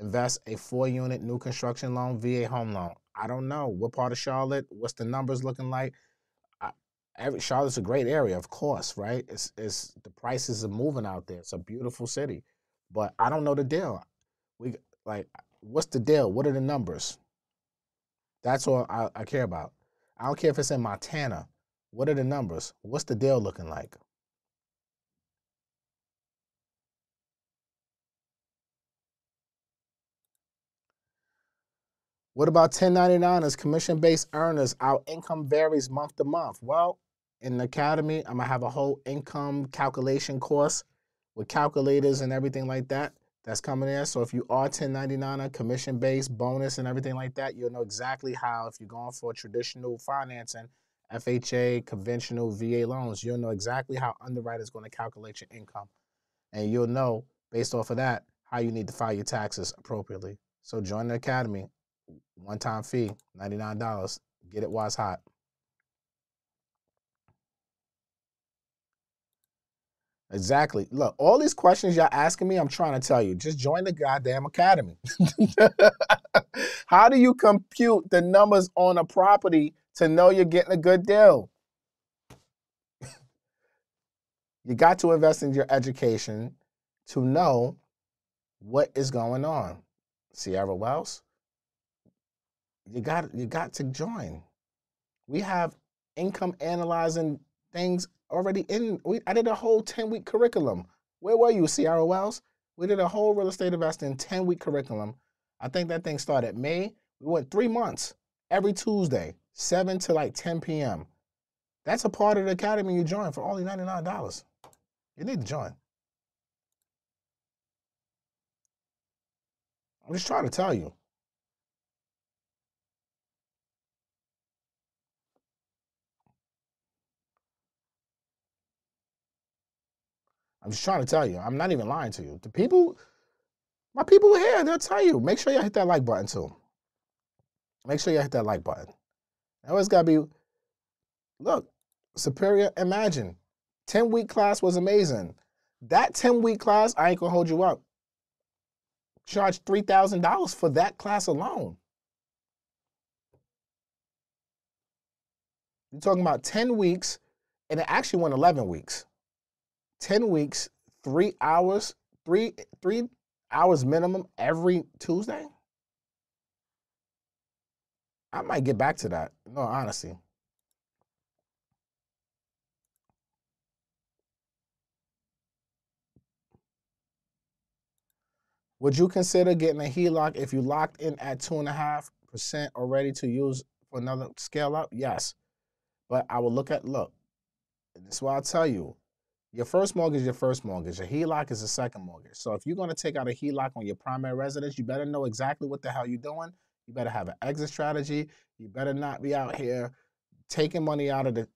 invest a four unit new construction loan, VA home loan? I don't know. What part of Charlotte? What's the numbers looking like? Every Charlotte's a great area, of course, right? It's it's the prices are moving out there. It's a beautiful city, but I don't know the deal. We like, what's the deal? What are the numbers? That's all I, I care about. I don't care if it's in Montana. What are the numbers? What's the deal looking like? What about 1099ers, commission based earners? Our income varies month to month. Well, in the academy, I'm to have a whole income calculation course with calculators and everything like that that's coming in. So if you are 1099er, commission based, bonus, and everything like that, you'll know exactly how, if you're going for traditional financing, FHA, conventional VA loans, you'll know exactly how underwriters going to calculate your income. And you'll know, based off of that, how you need to file your taxes appropriately. So join the academy, one time fee, $99. Get it while it's hot. Exactly. Look, all these questions y'all asking me, I'm trying to tell you. Just join the goddamn academy. How do you compute the numbers on a property to know you're getting a good deal? you got to invest in your education to know what is going on. Sierra Wells, you got you got to join. We have income analyzing things already in. We, I did a whole 10 week curriculum. Where were you, Sierra Wells? We did a whole real estate investing 10 week curriculum. I think that thing started May. We went three months every Tuesday, 7 to like 10 p.m. That's a part of the academy you join for only $99. You need to join. I'm just trying to tell you. I'm just trying to tell you. I'm not even lying to you. The people, my people here, they'll tell you. Make sure you hit that like button too. Make sure you hit that like button. It always gotta be. Look, Superior Imaging, ten week class was amazing. That ten week class, I ain't gonna hold you up. Charge three thousand dollars for that class alone. You're talking about 10 weeks, and it actually went 11 weeks. 10 weeks, three hours, three, three hours minimum every Tuesday. I might get back to that. No, honestly. Would you consider getting a HELOC if you locked in at two and a half percent already to use for another scale up? Yes. But I will look at look. This is what I'll tell you. Your first mortgage your first mortgage. A HELOC is a second mortgage. So if you're going to take out a HELOC on your primary residence, you better know exactly what the hell you're doing. You better have an exit strategy. You better not be out here taking money out of the,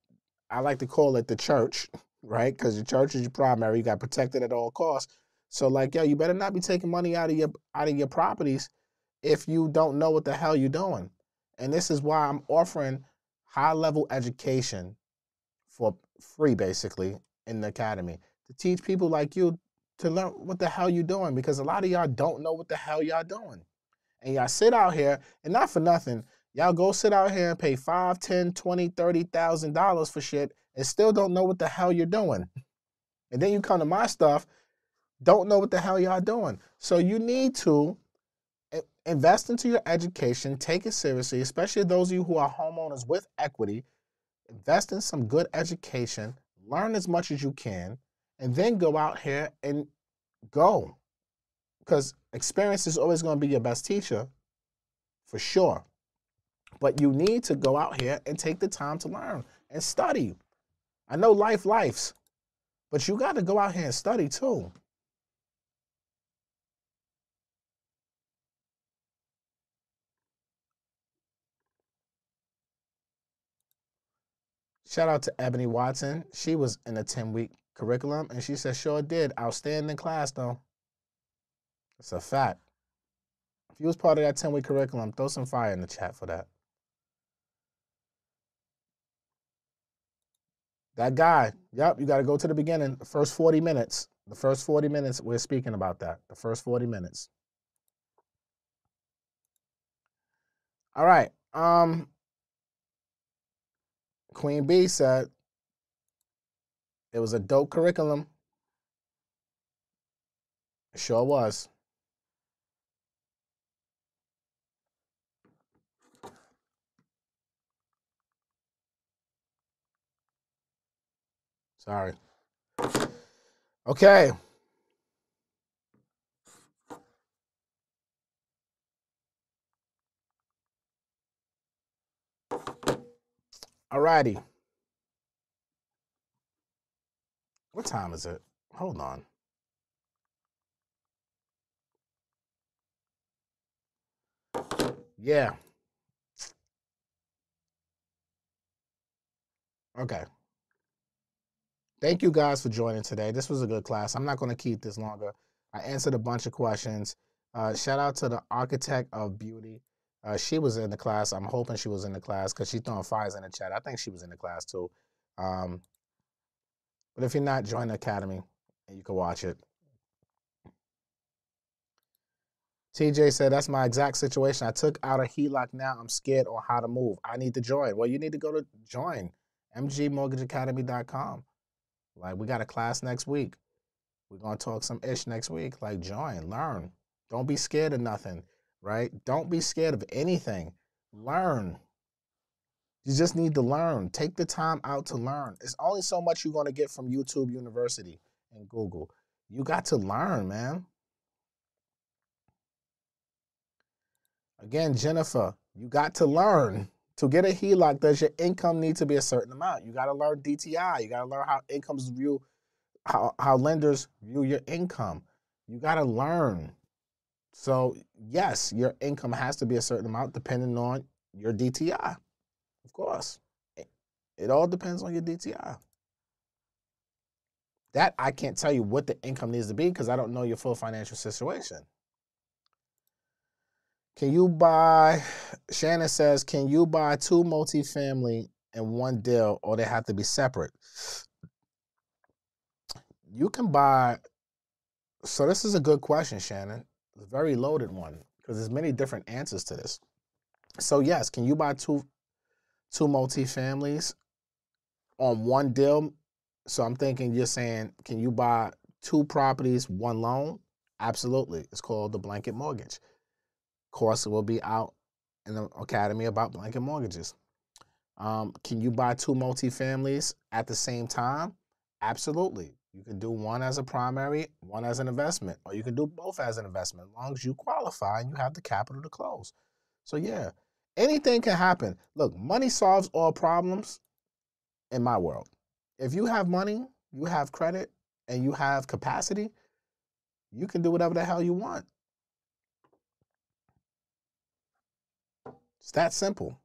I like to call it the church, right? Because your church is your primary. You got protected at all costs. So like, yo, you better not be taking money out of your out of your properties if you don't know what the hell you're doing. And this is why I'm offering high level education for free, basically, in the academy to teach people like you to learn what the hell you're doing because a lot of y'all don't know what the hell y'all doing. And y'all sit out here and not for nothing, y'all go sit out here and pay five, ten, twenty, thirty thousand dollars for shit and still don't know what the hell you're doing. And then you come to my stuff, don't know what the hell y'all doing. So you need to invest into your education, take it seriously, especially those of you who are homeowners with equity. Invest in some good education, learn as much as you can, and then go out here and go. Because experience is always going to be your best teacher, for sure. But you need to go out here and take the time to learn and study. I know life lives, but you got to go out here and study too. Shout out to Ebony Watson. She was in a 10 week curriculum and she said, sure did. Outstanding class though. It's a fact. If you was part of that 10 week curriculum, throw some fire in the chat for that. That guy, yep, you got to go to the beginning. The first 40 minutes. The first 40 minutes, we're speaking about that. The first 40 minutes. All right. Um, Queen B said it was a dope curriculum. It sure was. Sorry. Okay. All righty. What time is it? Hold on. Yeah. Okay. Thank you guys for joining today. This was a good class. I'm not going to keep this longer. I answered a bunch of questions. Uh, shout out to the architect of beauty. Uh, she was in the class. I'm hoping she was in the class because she's throwing fires in the chat. I think she was in the class too. Um, but if you're not, join the academy and you can watch it. TJ said, That's my exact situation. I took out a HELOC now. I'm scared on how to move. I need to join. Well, you need to go to join mgmortgageacademy.com. Like, we got a class next week. We're going to talk some ish next week. Like, join, learn. Don't be scared of nothing right? Don't be scared of anything. Learn. You just need to learn. Take the time out to learn. It's only so much you're going to get from YouTube University and Google. You got to learn, man. Again, Jennifer, you got to learn. To get a HELOC, does your income need to be a certain amount? You got to learn DTI. You got to learn how incomes view, how, how lenders view your income. You got to learn. So, yes, your income has to be a certain amount depending on your DTI. Of course. It all depends on your DTI. That I can't tell you what the income needs to be because I don't know your full financial situation. Can you buy, Shannon says, can you buy two multifamily in one deal or they have to be separate? You can buy, so this is a good question, Shannon. Very loaded one because there's many different answers to this. So yes, can you buy two two multifamilies on one deal? So I'm thinking you're saying, can you buy two properties, one loan? Absolutely. It's called the blanket mortgage. Of course will be out in the academy about blanket mortgages. Um, can you buy two multifamilies at the same time? Absolutely. You can do one as a primary, one as an investment, or you can do both as an investment as long as you qualify and you have the capital to close. So, yeah, anything can happen. Look, money solves all problems in my world. If you have money, you have credit, and you have capacity, you can do whatever the hell you want. It's that simple.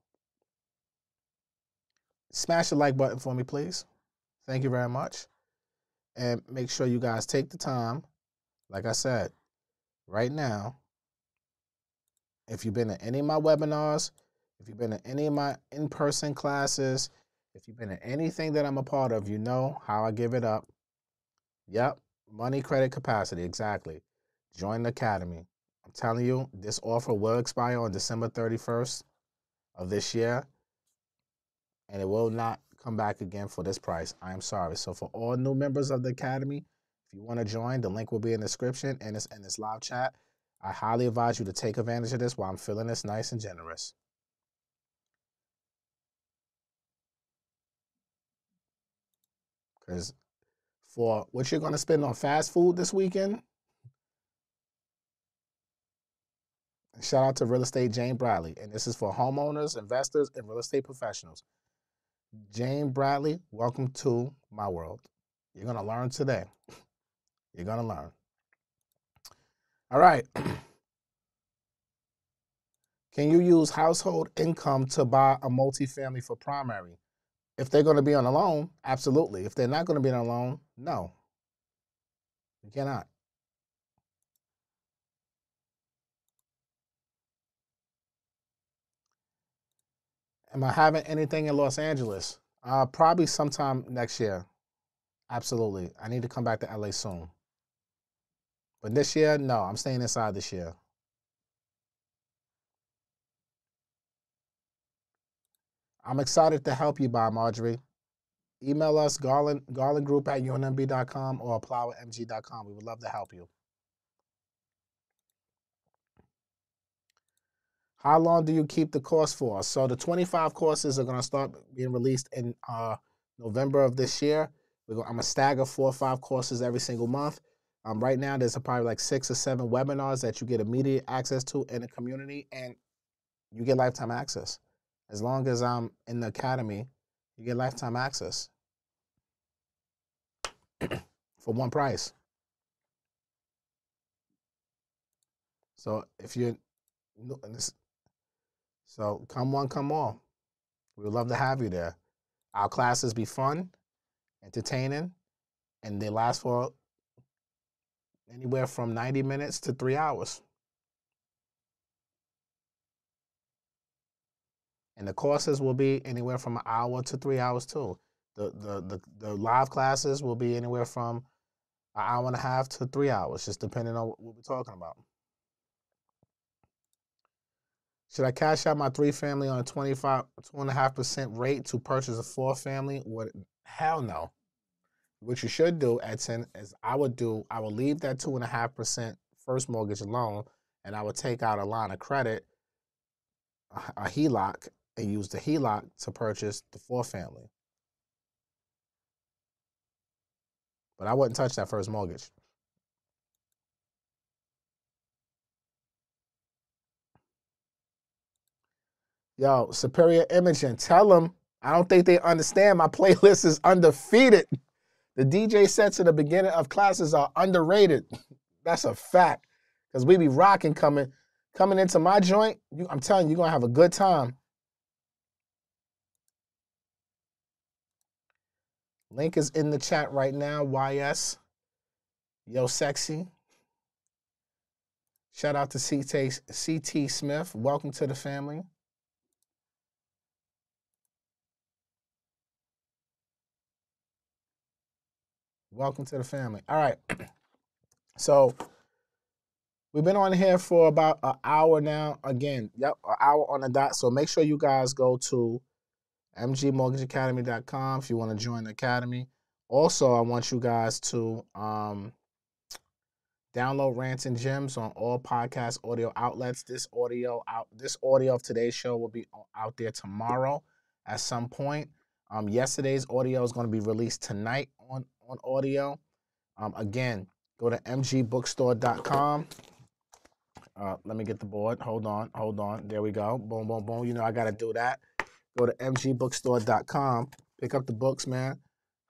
Smash the like button for me, please. Thank you very much. And make sure you guys take the time, like I said, right now. If you've been to any of my webinars, if you've been to any of my in person classes, if you've been to anything that I'm a part of, you know how I give it up. Yep, money, credit, capacity, exactly. Join the academy. I'm telling you, this offer will expire on December 31st of this year, and it will not come back again for this price. I am sorry. So for all new members of the academy, if you want to join, the link will be in the description and it's in this live chat. I highly advise you to take advantage of this while I'm feeling this nice and generous. Because for what you're going to spend on fast food this weekend, shout out to Real Estate Jane Bradley. And this is for homeowners, investors, and real estate professionals. Jane Bradley, welcome to my world. You're going to learn today. You're going to learn. All right. Can you use household income to buy a multifamily for primary? If they're going to be on a loan, absolutely. If they're not going to be on a loan, no. You cannot. Am I having anything in Los Angeles? Uh, probably sometime next year. Absolutely. I need to come back to LA soon. But this year, no, I'm staying inside this year. I'm excited to help you by Marjorie. Email us, Garland, garlandgroup at unmb.com or apply with mg.com. We would love to help you. How long do you keep the course for? So the 25 courses are going to start being released in uh, November of this year. I'm going to stagger four or five courses every single month. Um, right now, there's probably like six or seven webinars that you get immediate access to in the community, and you get lifetime access. As long as I'm in the academy, you get lifetime access for one price. So if you're so come one, come all. We would love to have you there. Our classes be fun, entertaining, and they last for anywhere from 90 minutes to three hours. And the courses will be anywhere from an hour to three hours too. The the the, the live classes will be anywhere from an hour and a half to three hours, just depending on what we're talking about. Should I cash out my three family on a 25, 2.5% rate to purchase a four family? What? Hell no. What you should do, Edson, is I would do, I would leave that 2.5% first mortgage alone and I would take out a line of credit, a HELOC, and use the HELOC to purchase the four family. But I wouldn't touch that first mortgage. Yo, Superior Imaging, tell them I don't think they understand my playlist is undefeated. The DJ sets at the beginning of classes are underrated. That's a fact. Because we be rocking coming coming into my joint. You, I'm telling you, you're gonna have a good time. Link is in the chat right now. YS. Yo, sexy. Shout out to CT, CT Smith. Welcome to the family. Welcome to the family. All right. So we've been on here for about an hour now. Again, yep, an hour on the dot. So make sure you guys go to mgmortgageacademy.com if you want to join the academy. Also, I want you guys to um, download Rants and Gems on all podcast audio outlets. This audio out, this audio of today's show will be out there tomorrow at some point. Um, yesterday's audio is going to be released tonight on on audio. Um, again, go to mgbookstore.com. Uh, let me get the board. Hold on, hold on. There we go. Boom, boom, boom. You know I got to do that. Go to mgbookstore.com. Pick up the books, man.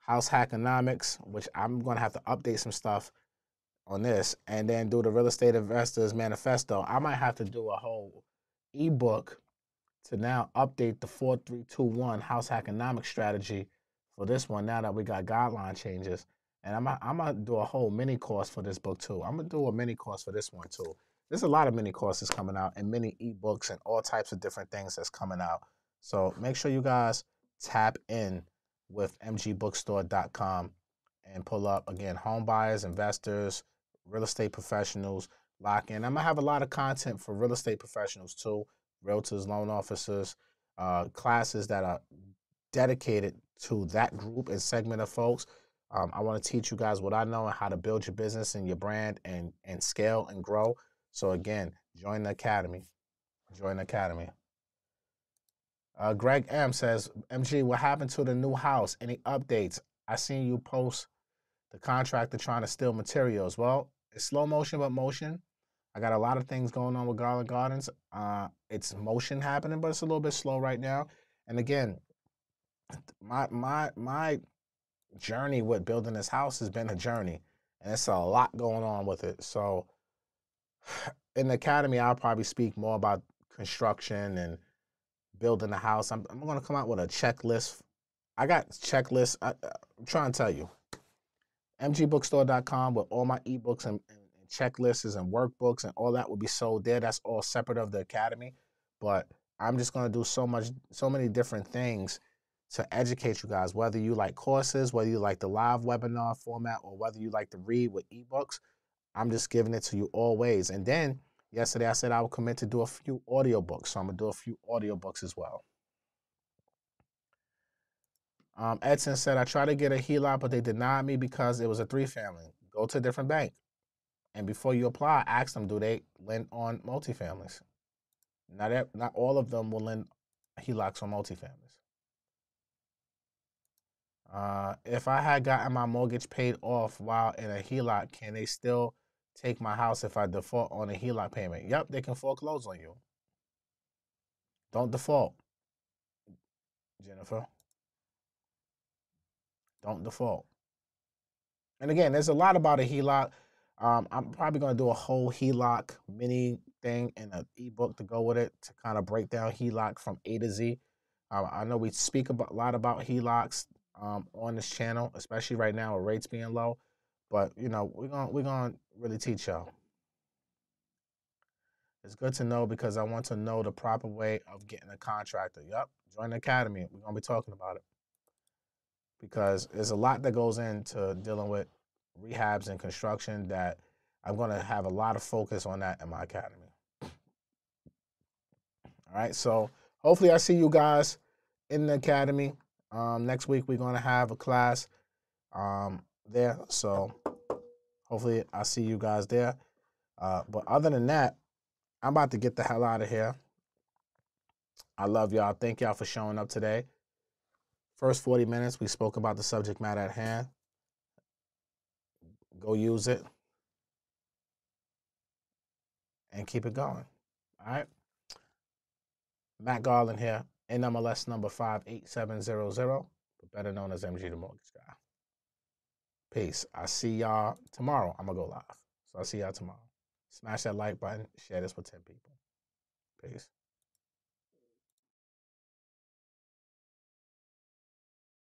House Hackonomics, which I'm going to have to update some stuff on this, and then do the Real Estate Investors Manifesto. I might have to do a whole ebook to now update the 4321 House Hackonomics strategy for this one now that we got guideline changes. And I'm I'm gonna do a whole mini course for this book too. I'm gonna do a mini course for this one too. There's a lot of mini courses coming out and mini ebooks and all types of different things that's coming out. So make sure you guys tap in with mgbookstore.com and pull up again home buyers, investors, real estate professionals, lock in. I'm gonna have a lot of content for real estate professionals too, realtors, loan officers, uh, classes that are dedicated to that group and segment of folks. Um, I want to teach you guys what I know and how to build your business and your brand and and scale and grow. So again, join the academy. Join the academy. Uh, Greg M says, MG, what happened to the new house? Any updates? I seen you post the contractor trying to steal materials. Well, it's slow motion, but motion. I got a lot of things going on with Garland Gardens. Uh, it's motion happening, but it's a little bit slow right now. And again, my my my journey with building this house has been a journey, and it's a lot going on with it. So, in the academy, I'll probably speak more about construction and building the house. I'm, I'm going to come out with a checklist. I got checklists. I, uh, am trying to tell you, mgbookstore.com with all my ebooks and, and, checklists and workbooks and all that will be sold there. That's all separate of the academy, but I'm just going to do so much, so many different things to educate you guys, whether you like courses, whether you like the live webinar format, or whether you like to read with ebooks. I'm just giving it to you always. And then yesterday I said I would commit to do a few audiobooks. So I'm gonna do a few audiobooks as well. Um, Edson said I tried to get a HELOC, but they denied me because it was a three family. Go to a different bank. And before you apply, ask them, do they lend on multifamilies? Not, not all of them will lend HELOCs on multifamilies. Uh, if I had gotten my mortgage paid off while in a HELOC, can they still take my house if I default on a HELOC payment? Yep, they can foreclose on you. Don't default, Jennifer. Don't default. And again, there's a lot about a HELOC. Um, I'm probably going to do a whole HELOC mini thing and an ebook to go with it to kind of break down HELOC from A to Z. Uh, I know we speak about, a lot about HELOCs um, on this channel, especially right now with rates being low. But you know, we're gonna we're gonna really teach y'all. It's good to know because I want to know the proper way of getting a contractor. Yep, join the academy. We're gonna be talking about it because there's a lot that goes into dealing with rehabs and construction that I'm gonna have a lot of focus on that in my academy. All right, so hopefully I see you guys in the academy. Um, next week we're gonna have a class um, there, so hopefully I see you guys there. Uh, but other than that, I'm about to get the hell out of here. I love y'all. Thank y'all for showing up today. First 40 minutes, we spoke about the subject matter at hand. Go use it and keep it going. All right. Matt Garland here. NMLS number 58700, but better known as MG the Mortgage Guy. Peace. I see y'all tomorrow. I'm going to go live. So I'll see y'all tomorrow. Smash that like button. Share this with 10 people. Peace.